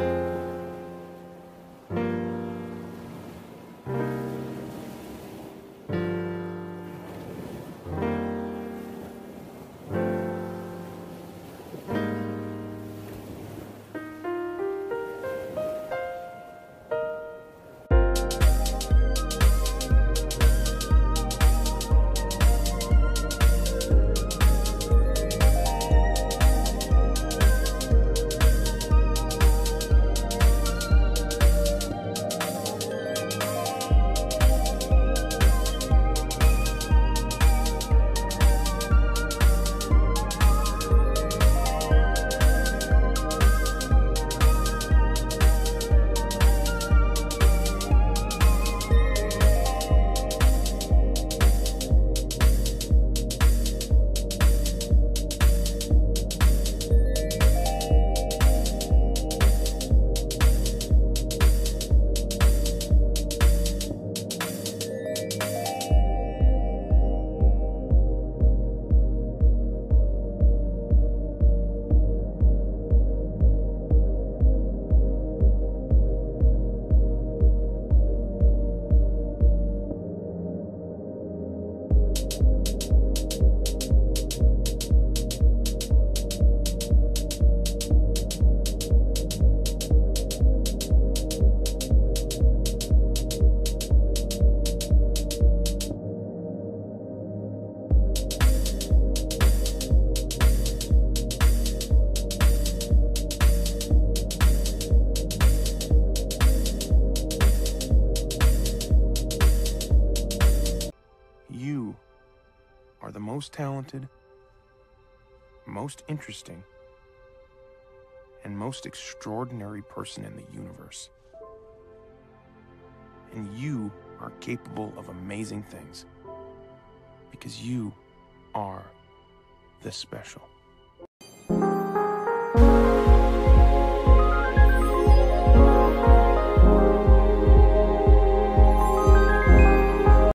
You most talented, most interesting, and most extraordinary person in the universe. And you are capable of amazing things because you are the special.